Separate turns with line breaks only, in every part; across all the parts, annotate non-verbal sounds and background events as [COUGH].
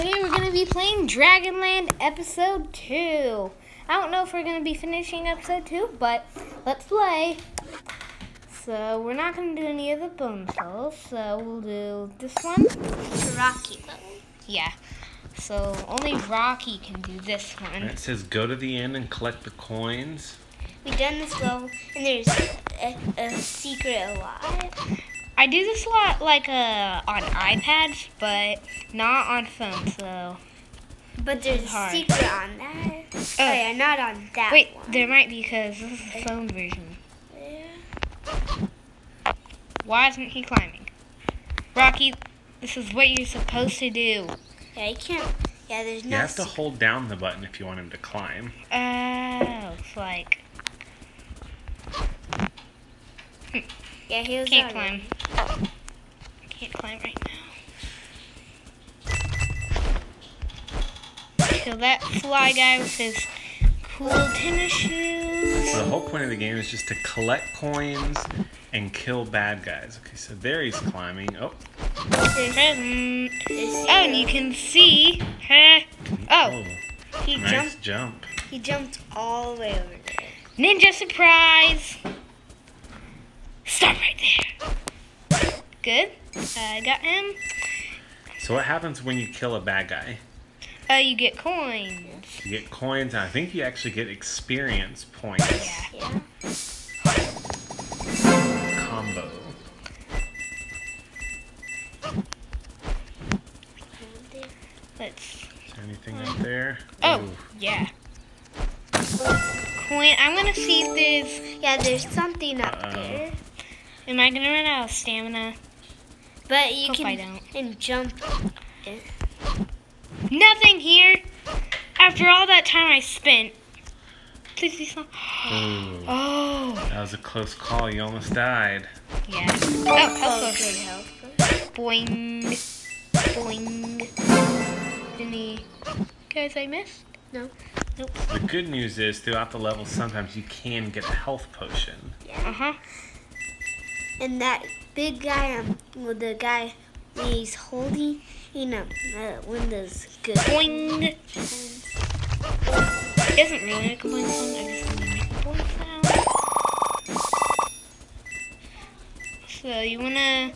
today we're going to be playing Dragon Land Episode 2. I don't know if we're going to be finishing Episode 2, but let's play. So, we're not going to do any of the bone levels, so we'll do this one.
Rocky level.
Yeah. So, only Rocky can do this
And
one.
it says go to the end and collect the coins.
We've done this level, and there's a, a secret alive.
I do this a lot, like, uh, on iPads, but not on phones, so...
But there's a secret on that. Oh,
Oh.
yeah, not on that
Wait,
one.
there might be, because this is the phone version.
Yeah.
Why isn't he climbing? Rocky, this is what you're supposed to do.
Yeah, you can't. Yeah, there's no.
You have to hold down the button if you want him to climb.
Oh, it's like
Yeah, he was
can't
already-
Can't climb right now. Kill that fly guy with his cool tennis shoes.
So the whole point of the game is just to collect coins and kill bad guys. Okay, so there he's climbing. Oh,
There's,
Oh, and you can see. Huh? Oh, oh,
he
nice
jumped.
jump.
He jumped all the way over there.
ninja surprise. Stop there. Good. I got him.
So what happens when you kill a bad guy?
Oh, you get coins.
You get coins, and I think you actually get experience points
Yeah.
Yeah.
combo.
Let's.
Is there anything up there?
Oh,
Ooh.
yeah. Coin. I'm gonna see if there's.
Yeah, there's something up
Uh-oh.
there.
Am I gonna run out of stamina?
But you
Hope
can
I don't.
and jump.
Nothing here. After all that time I spent. Please be some.
Ooh.
Oh.
That was a close call. You almost died.
Yeah. Oh,
Oh,
health
good
potion.
health.
Boing. Boing. Any guys I missed?
No.
Nope.
The good news is, throughout the level, sometimes you can get a health potion. Yeah.
Uh huh.
And that big guy, um, well, the guy he's holding, you know, uh, of good
Boing. doesn't really a boing sound. I just want to make a boing sound. So you wanna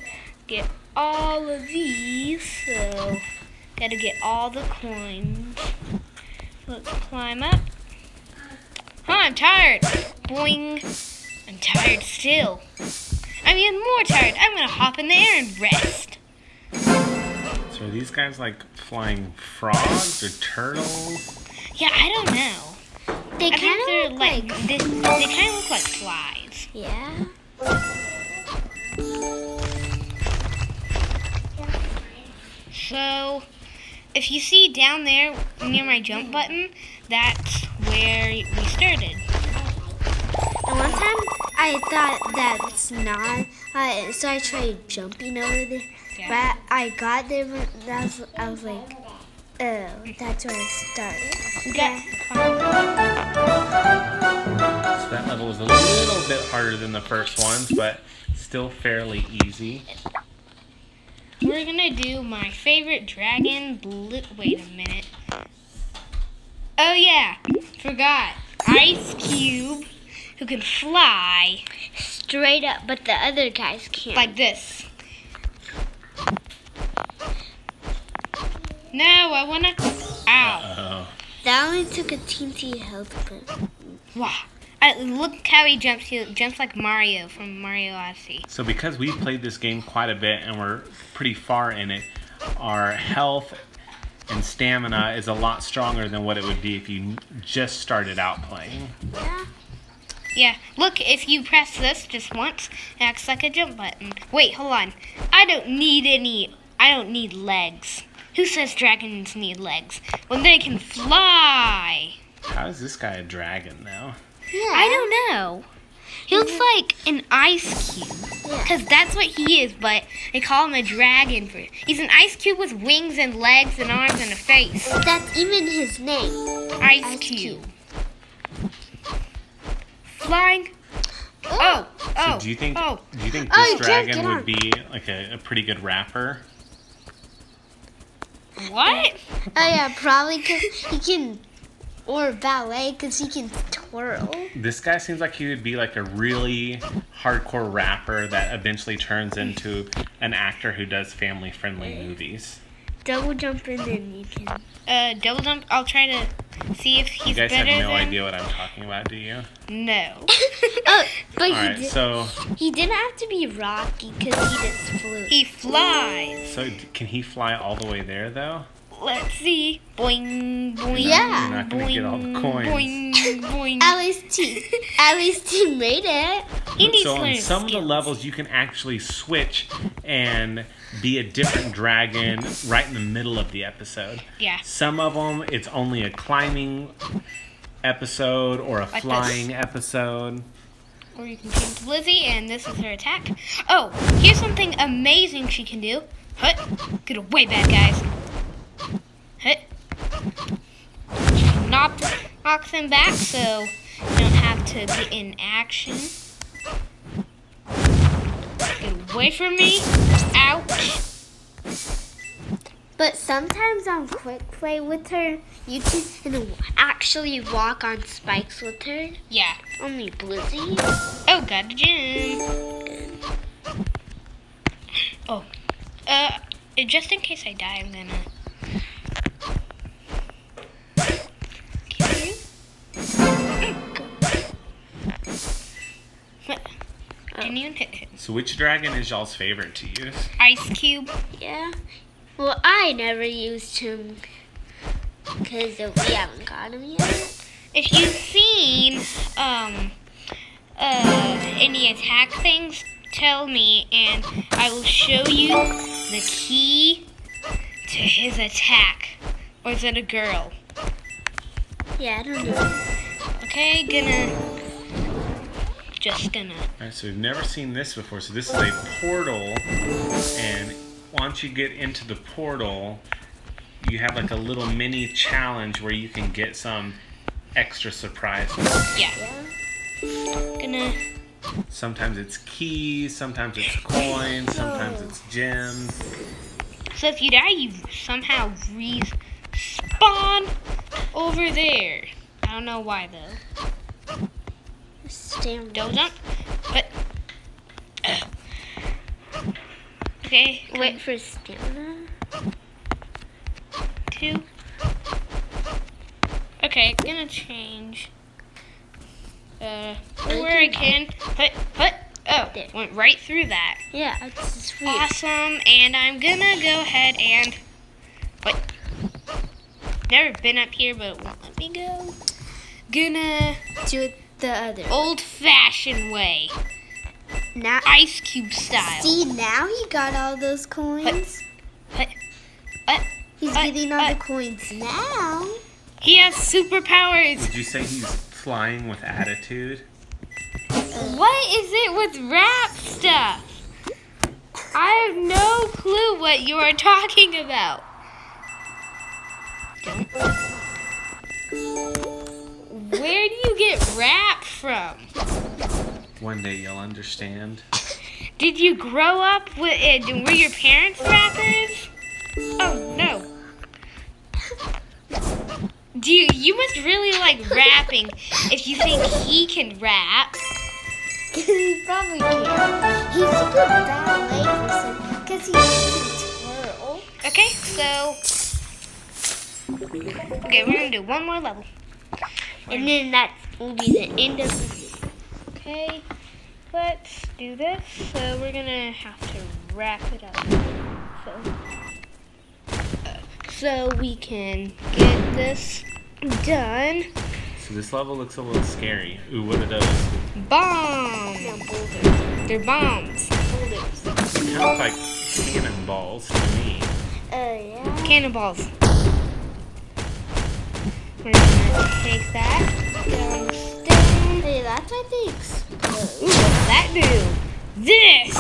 get all of these. So gotta get all the coins. Let's climb up. Huh, I'm tired. Boing. I'm tired still. I'm even more tired. I'm gonna hop in the air and rest.
So are these guys like flying frogs or turtles?
Yeah, I don't know.
They kind of look
like,
like,
they, they kind of look like slides.
yeah.
So, if you see down there near my jump button, that's where we started.
And one time I thought that's not, uh, so I tried jumping over there.
Yeah.
But I got there, but that's, I was like, oh, that's where I started.
We got
So that level was a little bit harder than the first ones, but still fairly easy.
We're gonna do my favorite dragon blue. Wait a minute. Oh yeah, forgot. Ice Cube, who can fly
Straight up, but the other guys can't.
like this. No, I wanna. Ow!
Oh,
that only took a teensy health but
Wow! I, look how he jumps. He jumps like Mario from Mario Odyssey.
So because we've played this game quite a bit and we're pretty far in it, our health and stamina is a lot stronger than what it would be if you just started out playing.
Yeah.
Yeah, look, if you press this just once, it acts like a jump button. Wait, hold on. I don't need any, I don't need legs. Who says dragons need legs? When they can fly.
How is this guy a dragon now?
Yeah.
I don't know. He looks like an ice cube.
Yeah.
Because that's what he is, but they call him a dragon. For, he's an ice cube with wings and legs and arms and a face.
That's even his name.
Ice,
Ice
cube.
Cube.
Flying. Oh, oh,
So do you think
oh.
do you think
Oh,
this
you can't
dragon
get
would be like a, a pretty good rapper?
What?
Oh yeah, probably because he can, or ballet because he can twirl.
This guy seems like he would be like a really hardcore rapper that eventually turns into an actor who does family friendly movies.
Double jump and then you can.
Uh, double jump. I'll try to see if he's better.
You guys
better
have no
than.
idea what I'm talking about, do you?
No. [LAUGHS]
Oh, but he
Alright,
did.
so
he didn't have to be Rocky because he just flew.
he flies.
so d- can he fly all the way there though?
Let's see. Boing, boing.
Yeah.
You're not gonna
boing,
get all the coins.
Boing, boing.
At least he, at least he made it.
he needs
so on
learn
some of the levels you can actually switch and be a different dragon right in the middle of the episode.
Yeah.
Some of them it's only a climbing episode or a
this.
flying episode.
Or you can change Lizzie, and this is her attack. Oh, here's something amazing she can do. Hut. Get away, bad guys. She knock, knocks them back so you don't have to get in action. Get away from me. Ouch.
But sometimes on quick play with her, you can actually walk on spikes with her.
Yeah.
Only Blizzy.
Oh, got a gem. Oh. Uh, just in case I die, I'm gonna.
So which dragon is y'all's favorite to use?
Ice Cube.
Yeah. Well, I never used him because we haven't got him yet.
If you've seen um uh any attack things, tell me and I will show you the key to his attack. Or is it a girl?
Yeah, I don't know.
Okay, gonna just gonna
Alright, so we've never seen this before. So this is a portal, and once you get into the portal, you have like a little mini challenge where you can get some extra surprises.
yeah. Gonna
Sometimes it's keys, sometimes it's coins, sometimes it's gems.
so if you die you somehow respawn over there. I don't know why though.
Stand
Don't jump. But Okay,
Wait for stamina.
two. Okay, gonna change. Uh, where I can. Put, put. Oh,
There.
went right through that.
Yeah, it's weird.
Awesome, and I'm gonna go ahead and. Wait. Never been up here, but it won't let me go. Gonna
Do it the other.
old fashioned way,
Now,
ice cube style.
see, now he got all those coins.
What? What?
He's getting all the coins now.
He has superpowers.
Would you say he's flying with attitude?
What is it with rap stuff? I have no clue what you are talking about. Don't. Do you get rap from?
One day you'll understand. [LAUGHS]
Did you grow up with eh, it? Were your parents rappers? Oh no. Do you, you must really like rapping if you think he can rap.
he probably can. He's a good ballet person because he can twirl.
Okay, so okay, we're gonna do one more level.
And then that will be the end of the video.
Okay, let's do this. So we're gonna have to wrap it up. So, uh, so we can get this done.
So this level looks a little scary. Ooh, what are those?
Bombs!
Now.
They're bombs.
Boulders.
Kind of like cannonballs to me.
Oh yeah.
Cannonballs. We're gonna take that. Get on.
Hey, that's why they explode.
Ooh, what's that do? This.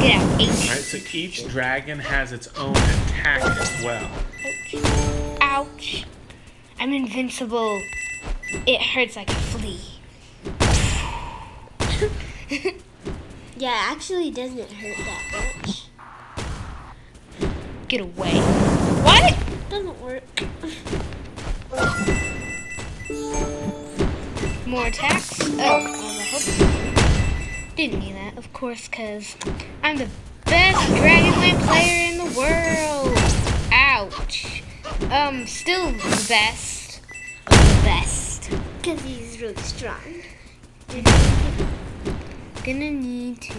Get out, H.
Alright, so each dragon has its own attack as well.
Ouch. Ouch. I'm invincible. It hurts like a flea. [LAUGHS]
Yeah, it actually doesn't hurt that much.
Get away. What?
Doesn't work. [LAUGHS]
More attacks. Oh, I hope didn't need that, of course, because I'm the best Dragon Land player in the world. Ouch. Um, still the best. The best.
Because he's really strong.
Gonna need to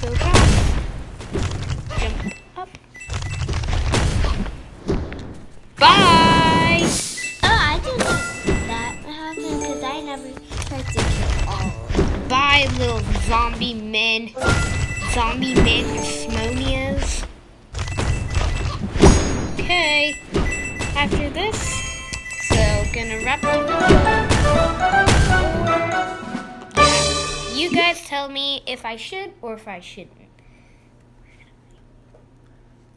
go across. Jump up. Bye!
Never tried to kill all of them.
Bye, little zombie men. Zombie men Smonias. Okay. After this, so gonna wrap Yeah. You guys tell me if I should or if I shouldn't.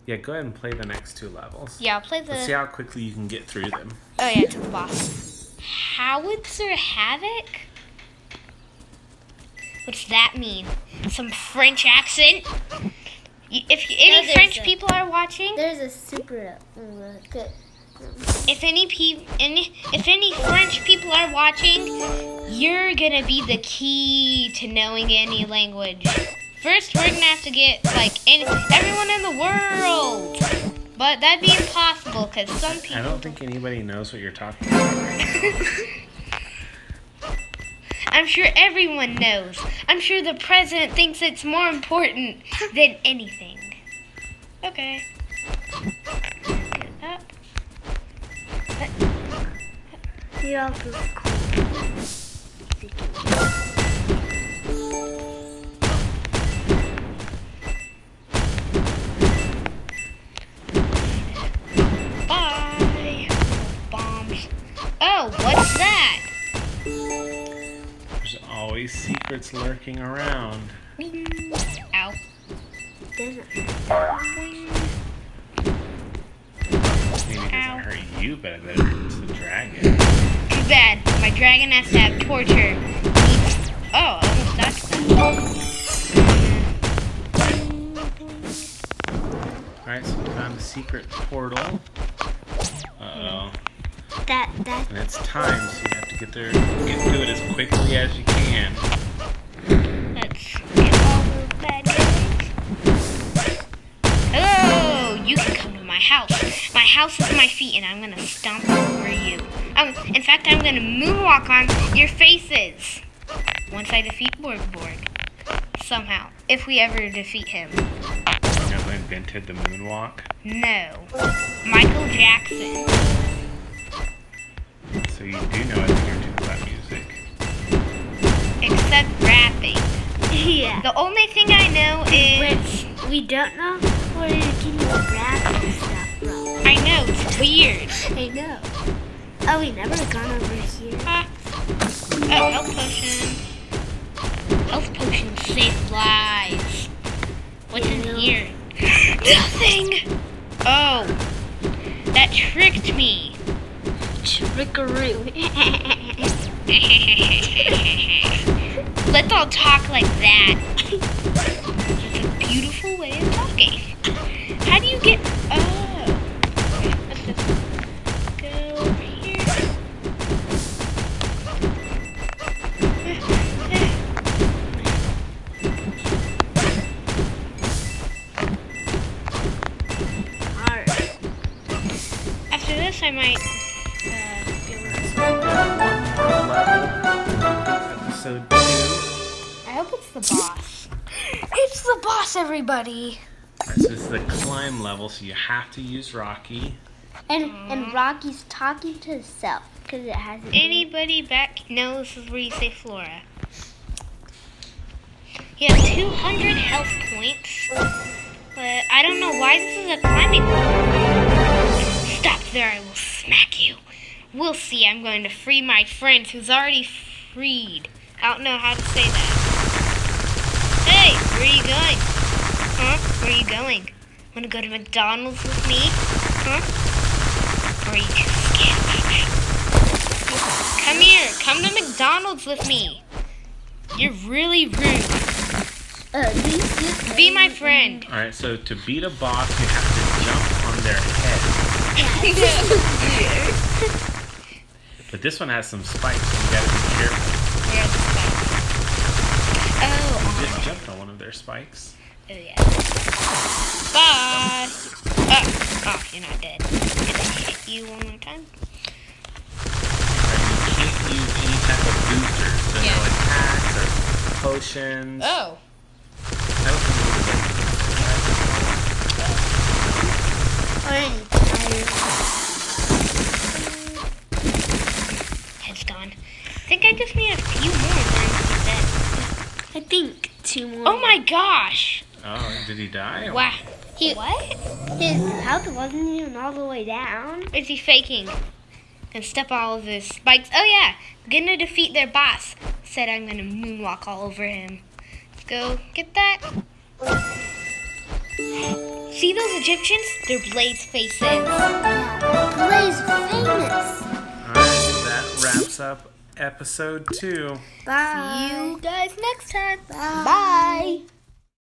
Yeah, go ahead and play the next two levels.
Yeah, I'll play the.
Let's see how quickly you can get through them.
Oh yeah, to the boss. Howitzer Havoc? What's that mean? Some French accent? If any
there's
French
a-
people are watching,
There's a super uh, good.
if any pe- any if any French people are watching, you're gonna be the key to knowing any language. First, we're gonna have to get like any, everyone in the world, but that'd be impossible because some people.
I don't think anybody knows what you're talking about right now. [LAUGHS]
I'm sure everyone knows. I'm sure the president thinks it's more important than anything. Okay. Up.
Also cool.
There's always secrets lurking around.
Ow.
Doesn't
Maybe it doesn't
Ow.
hurt you, but it hurts the dragon.
Too bad. My dragon has to have torture. Oh, I almost dodged.
Alright, so we found the secret portal. Uh oh.
that that
And it's time, so you have to get there, get to it as quickly as you can.
Let's get all the bad. Hello! You can come to my house. My house is my feet, and I'm gonna stomp over you. Um, in fact, I'm gonna moonwalk on your faces once I defeat Borgborg. Somehow, if we ever defeat him.
You know who invented the moonwalk?
No, Michael Jackson.
So you do know a thing or two about music.
Except rapping.
yeah.
The only thing I know is
Which we don't know where you're getting the rap and stuff from.
I know it's weird.
I know. Oh, we never gone over here.
Ah. Oh, health potion. Health potions save lives. What's in here? [GASPS] Nothing! Oh. That tricked me.
Trickaroo. [LAUGHS]
Let's all talk like that. It's a beautiful way of talking. How do you get. Oh. Go over here. [LAUGHS] After this, I might. Hope it's the boss. It's the boss, everybody.
This is the climb level, so you have to use Rocky.
And and Rocky's talking to himself because it has. a-
Anybody back? No, this is where you say Flora. You have 200 health points, but I don't know why this is a climbing wall. Stop there, I will smack you. We'll see. I'm going to free my friend who's already freed. I don't know how to say that. Hey, where are you going? Huh? Where are you going? Want to go to McDonald's with me? Huh? Or are you too scared? Come here. Come to McDonald's with me. You're really rude.
Uh,
Be my friend.
Alright, so to beat a boss, you have to jump on their head. [LAUGHS] But this one has some spikes. You gotta be careful.
Where
one of their spikes.
Oh yeah. Bye. Oh, oh, you're not dead. Did I hit you one more time?
Right, You can't use any type of boosters. So
Yeah.
no attacks or potions.
Oh.
I don't think
Head's gone. I think I just need a few more then he's dead.
I think two more.
Oh my gosh.
Oh, did he die?
Wow.
He-
what?
His health wasn't even all the way down.
Is he faking? And step all of his spikes. Oh yeah. Gonna defeat their boss. Said I'm gonna moonwalk all over him. Let's go get that. See those Egyptians? They're blaze faces.
Blaze famous.
Alright, that wraps up episode two.
Bye.
See you guys next time.
Bye. Bye.